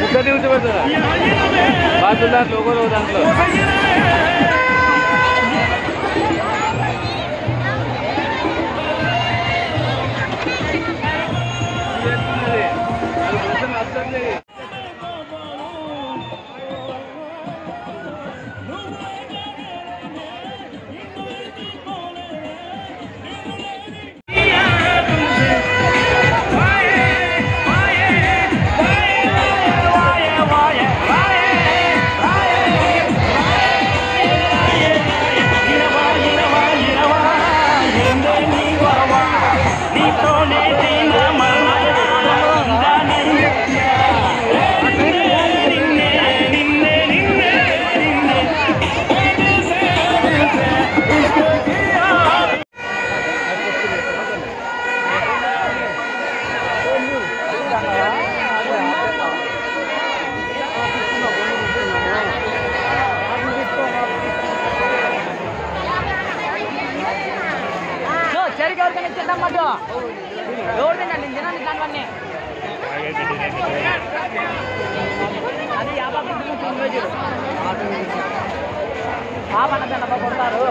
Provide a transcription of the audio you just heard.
ముక్కది ఉంచబడుతుందా బాగుందా లోగోలో దాంట్లో Sunday. ಆ ನೋಡಿ ನಾನು ದಿನ ಕೊಡ್ತಾರು.